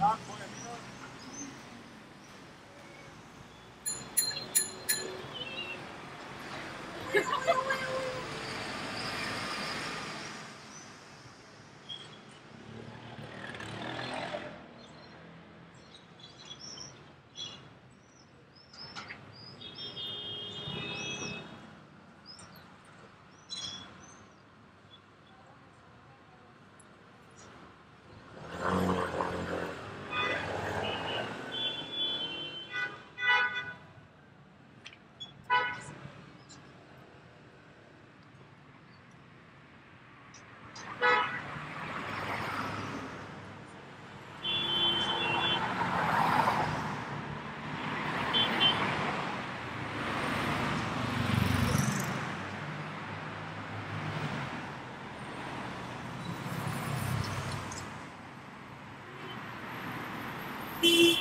Not Beep.